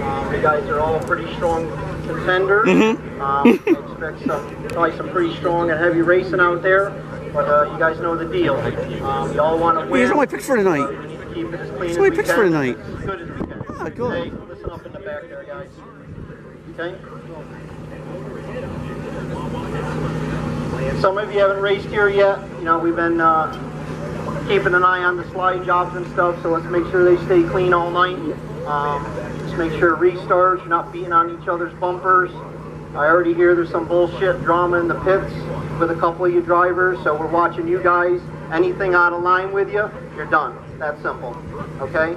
Um, you guys are all pretty strong contenders. Mm-hmm. Um, expect some, probably some pretty strong and heavy racing out there. But uh, you guys know the deal. Um, you all want to win. These are my picks for Uh, tonight. need to keep it as clean These are my picks for tonight. As good as we can. Ah, good. Okay, listen up in the back there, guys. Okay? And some of you haven't raced here yet. You know, we've been uh, keeping an eye on the slide jobs and stuff, so let's make sure they stay clean all night. Um, just make sure restarts, you're not beating on each other's bumpers. I already hear there's some bullshit drama in the pits with a couple of you drivers, so we're watching you guys. Anything out of line with you, you're done. That's simple. Okay?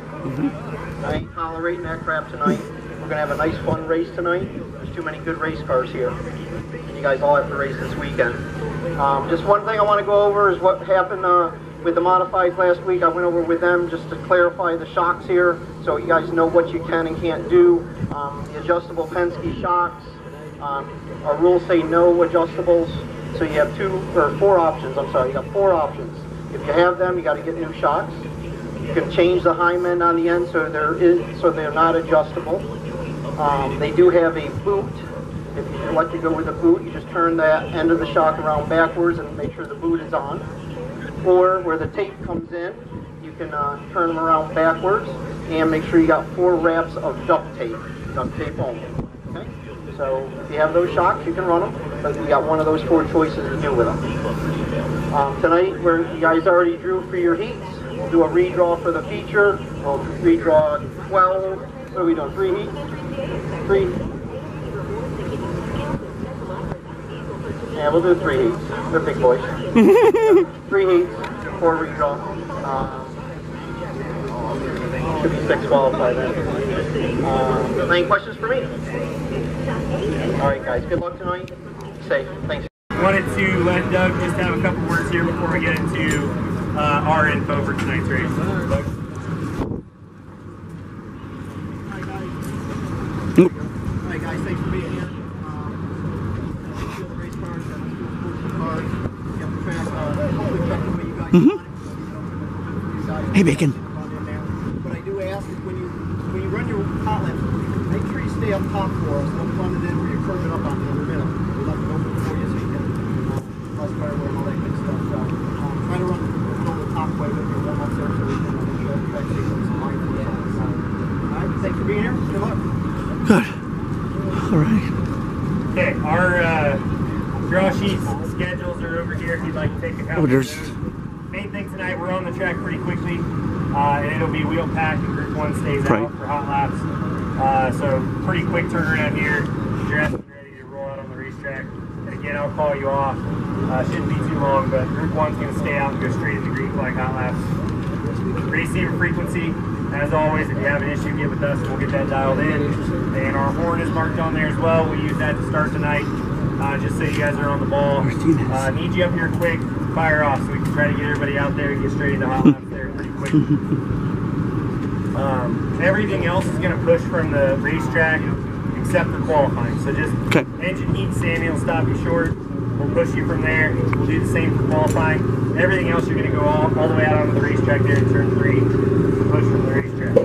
I ain't tolerating that crap tonight. We're gonna have a nice fun race tonight. There's too many good race cars here. And you guys all have to race this weekend. Um, just one thing I want to go over is what happened uh, with the modifieds last week. I went over with them just to clarify the shocks here, so you guys know what you can and can't do. Um, the adjustable Penske shocks. Um, our rules say no adjustables, so you have two or four options. I'm sorry, you got four options. If you have them, you got to get new shocks. You can change the heim on the end so there is so they're not adjustable. Um, they do have a boot. If you like to go with a boot, you just turn that end of the shock around backwards and make sure the boot is on. Or where the tape comes in, you can uh, turn them around backwards and make sure you got four wraps of duct tape, duct tape only. Okay? So if you have those shocks, you can run them, but you got one of those four choices to do with them. Um, tonight, where you guys already drew for your heats, we'll do a redraw for the feature. We'll redraw 12. What are we doing? Three heats? Three. Yeah, we'll do three heats. They're big boys. three heats, four redraw. Um, should be six qualified then. Um, any questions for me? All right, guys. Good luck tonight. Safe. Thanks. Wanted to let Doug just have a couple words here before we get into uh, our info for tonight's race. Doug? Hi guys, thanks for being here. Um, feel the race cars, got the cars, you have the track, uh, hopefully track the way you guys want it. You guys Hey, Bacon. run. What I do ask is when you when you run your hot laps, make sure you stay up top for us. Don't run it in where you're curving up on the other middle. We left it open for you so you can cross firewall and all that good stuff. So um, try to run go the top way with your warm up there so we can uh, make sure track sequence is fine for you. All right, thanks for being here. Good luck. Good. All right. Okay, our uh, draw sheets, schedules are over here if you'd like to take a couple. Oh, there's- of those. Main thing tonight, we're on the track pretty quickly, uh, and it'll be wheel pack and group one stays Right. out for hot laps. Uh, so pretty quick turnaround here. Dressed and ready to roll out on the racetrack. And again, I'll call you off. Uh, shouldn't be too long, but group one's going to stay out and go straight into green flag hot laps. Receiver frequency, as always, if you have an issue, get with us and we'll get that dialed in. And our horn is marked on there as well. We'll use that to start tonight, uh, just so you guys are on the ball. Uh, need you up here quick, fire off so we can try to get everybody out there and get straight into hot laps there pretty quick. Um, everything else is going to push from the racetrack except for qualifying. So just Okay. engine heat, Sammy will stop you short. We'll push you from there. We'll do the same for qualifying. Everything else, you're going to go all, all the way out onto the racetrack there in turn three. Push from the racetrack.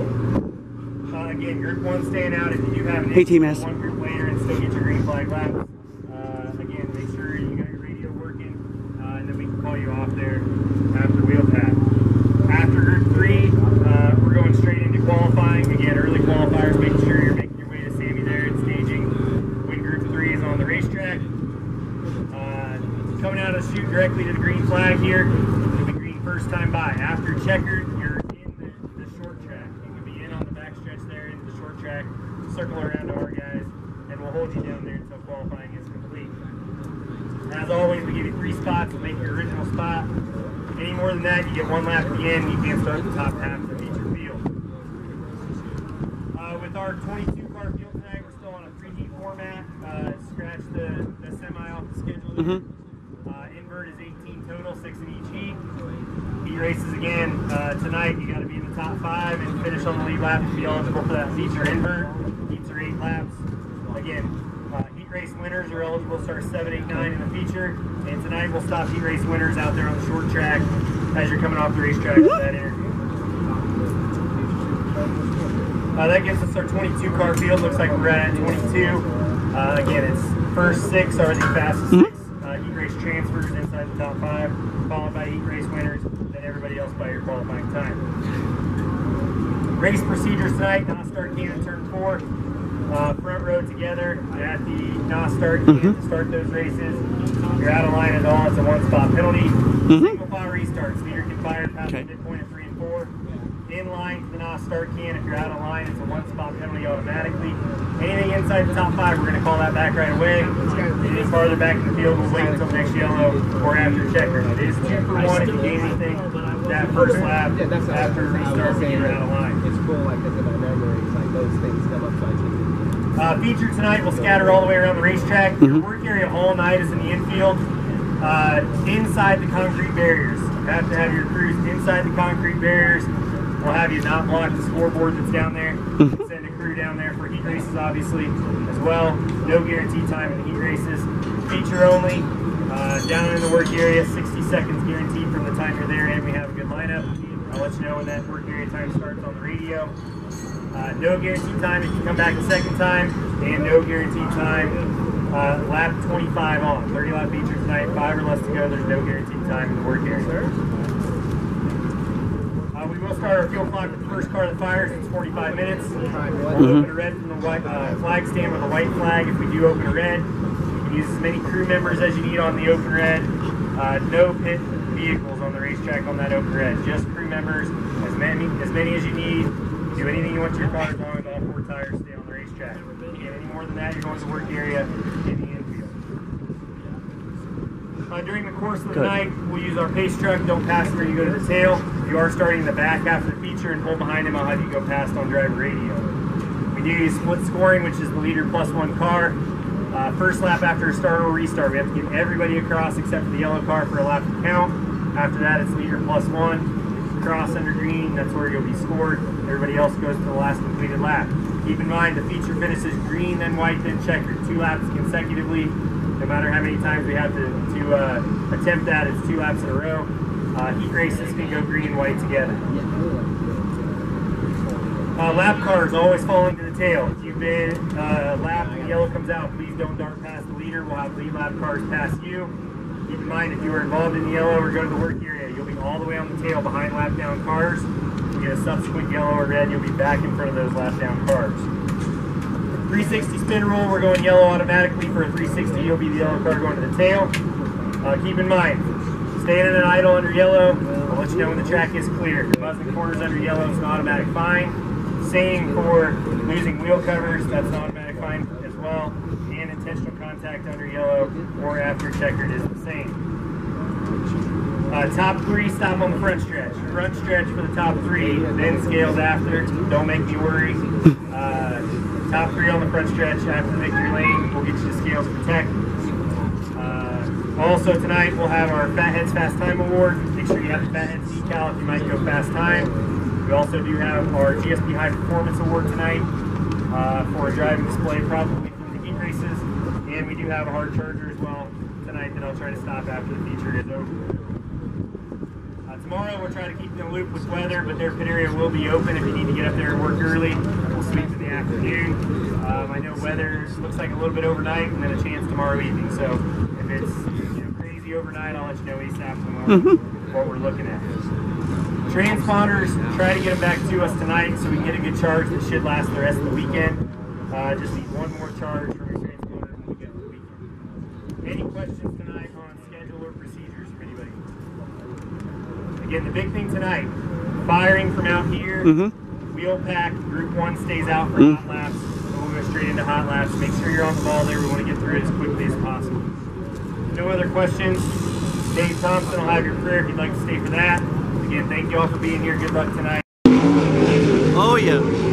Uh, again, group one staying out. If you do have an Hey, one group later and still get your green flag lap. Uh, again, make sure you got your radio working, uh, and then we can call you off there after wheel pack. After group three, uh, we're going straight into qualifying. Again, early qualifiers, making sure you're making your way to Sammy there and staging when group three is on the racetrack. Uh, coming out of the chute directly to the green flag here. Be green first time by. After checkered, you're in the, the short track. You can be in on the back stretch there into the short track, circle around to our guys, and we'll hold you down there until qualifying is complete. As always, we give you three spots to make your original spot. Any more than that, you get one lap at the end. You can't start the top half of the feature field. Uh, with our 22 car field tonight, we're still on a three heat format. Uh, scratch the, the semi off the schedule. there. Uh, invert is 18 total, six in each heat. Heat races again uh, tonight. You got to be in the top five and finish on the lead lap to be eligible for that feature invert. Heats are eight laps. Again, uh, heat race winners are eligible to start seven, eight, nine in the feature. And tonight we'll stop heat race winners out there on the short track as you're coming off the racetrack for that interview. Uh, that gives us our 22 car field. Looks like we're at 22. Uh, again, it's first six are the fastest six uh, heat race transfers inside the top five, followed by heat race winners, then everybody else by your qualifying time. Race procedures tonight, NOS start can turn four. Uh, front row together at the NOS start can to start those races. If you're out of line at all, it's a one spot penalty. Single file restarts. Leader can fire past Okay. the midpoint of three and four. In line to the NOS start can. If you're out of line, it's a one spot penalty automatically. Anything inside the top five, we're going to call that back right away. Anything farther back in the field, we'll wait until next yellow or after checker. It is two for one if you gain anything that first lap Yeah, that's after I was restart when you're out of line. It's cool, like, because in my memories, like, those things come up, so I take Uh, feature tonight will scatter all the way around the racetrack. Your work area all night is in the infield, uh, inside the concrete barriers. You have to have your crews inside the concrete barriers. We'll have you not block the scoreboard that's down there. Send a crew down there for heat races, obviously, as well. No guarantee time in the heat races. Feature only. Uh, down in the work area, 60 seconds guaranteed from the time you're there, and we have a good lineup. I'll let you know when that work area time starts on the radio. Uh, no guaranteed time if you come back a second time, and no guaranteed time uh, lap 25 on. 30 lap feature tonight, five or less to go. There's no guaranteed time in the work area. Uh, we will start our fuel clock with the first car that fires. It's 45 minutes. We'll open a red from the white uh, flag stand with a white flag. If we do open a red, you can use as many crew members as you need on the open red. Uh, no pit vehicles on the racetrack on that open red. Just crew members, as many as many as you need. Do anything you want to your car as long as all four tires stay on the racetrack. If you get any more than that, you're going to the work area in the infield. Uh, during the course of the Good. night, we'll use our pace truck. Don't pass where you go to the tail. If you are starting in the back after the feature and pull behind him, I'll have you go past on driver radio. We do use split scoring, which is the leader plus one car. Uh, first lap after a start or restart, we have to get everybody across except for the yellow car for a lap to count. After that, it's leader plus one. Cross under green, that's where you'll be scored. Everybody else goes to the last completed lap. Keep in mind, the feature finishes green, then white, then checkered. Two laps consecutively. No matter how many times we have to, to uh, attempt that, it's two laps in a row. Uh, heat races can go green and white together. Uh, lap cars always falling to the tail. If you've been uh, lap and yellow comes out, please don't dart past the leader. We'll have lead lap cars pass you. Keep in mind, if you are involved in the yellow or go to the work area, you'll be all the way on the tail behind lap down cars. You get a subsequent yellow or red, you'll be back in front of those lap down cars. 360 spin rule, we're going yellow automatically. For a 360, you'll be the yellow car going to the tail. Uh, keep in mind, standing and idle under yellow, I'll let you know when the track is clear. If buzzing corners under yellow, it's an automatic fine. Same for losing wheel covers, that's an automatic fine as well. And intentional contact under yellow or after checkered is the same. Uh, top three, stop on the front stretch. Front stretch for the top three, then scales after. Don't make me worry. Uh, top three on the front stretch after the victory lane. We'll get you to scales protect. Uh, also tonight we'll have our Fatheads Fast Time Award. Make sure you have the Fatheads decal if you might go fast time. We also do have our GSP High Performance Award tonight uh, for a driving display, probably from the heat races. And we do have a hard charger as well tonight that I'll try to stop after the feature is over. Tomorrow we're trying to keep in the loop with weather, but their pit area will be open if you need to get up there and work early. We'll sweep in the afternoon. Um, I know weather looks like a little bit overnight and then a chance tomorrow evening. So if it's you know, crazy overnight, I'll let you know ASAP in the morning what we're looking at. Transponders, try to get them back to us tonight so we can get a good charge that should last the rest of the weekend. Uh, just need one more charge from your transponder and we'll get to the weekend. Any questions tonight on schedule or procedures from anybody? Again, the big thing tonight, firing from out here, mm-hmm. wheel pack, group one stays out for mm. hot laps, and we'll go straight into hot laps. Make sure you're on the ball there. We want to get through it as quickly as possible. No other questions? Dave Thompson will have your prayer if you'd like to stay for that. Again, thank you all for being here. Good luck tonight. Oh, yeah.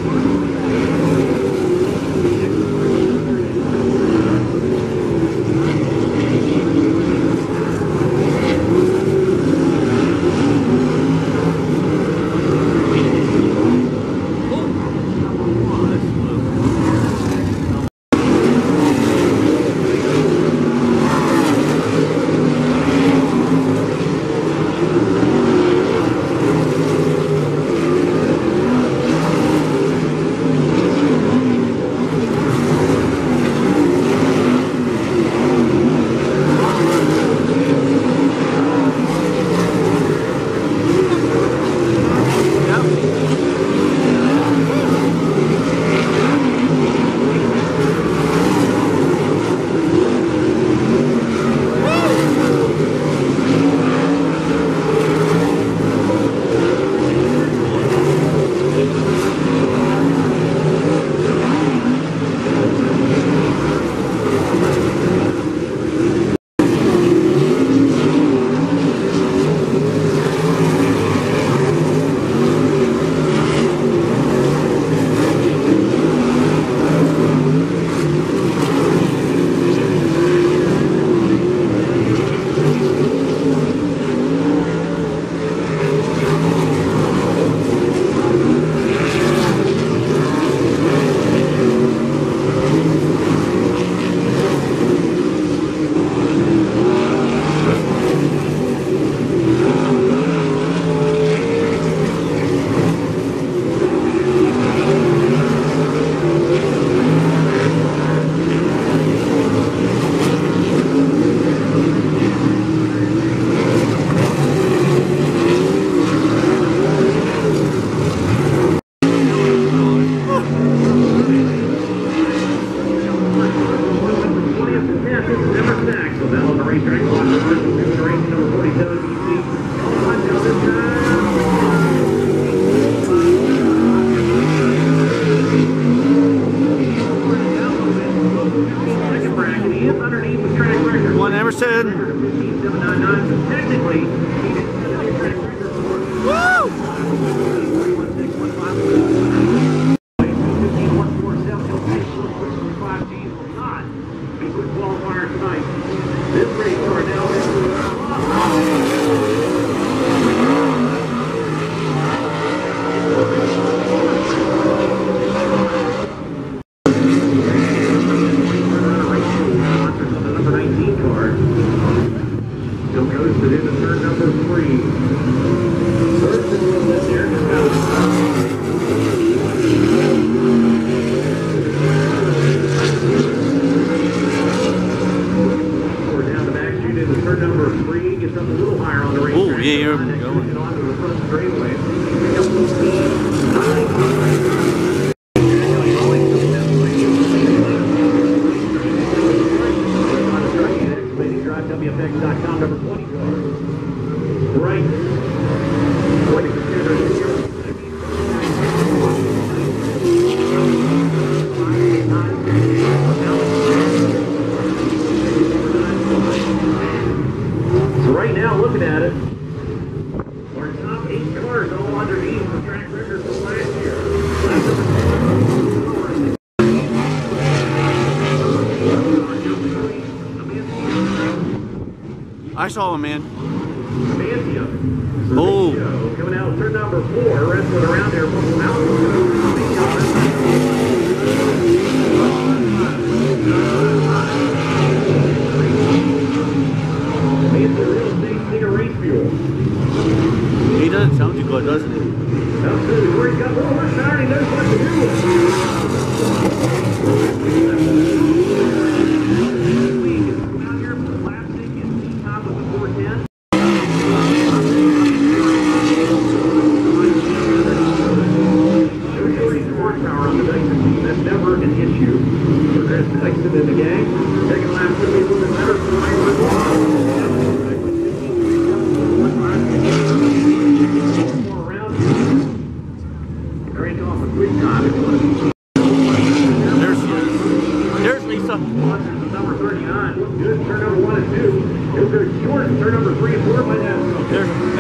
Mathis never sacked, so that on the racetrack. saw him, man. Oh. Coming out, turn number four, wrestling around here, Good turn number one and two. It was go short turn number three and four. Might have uh,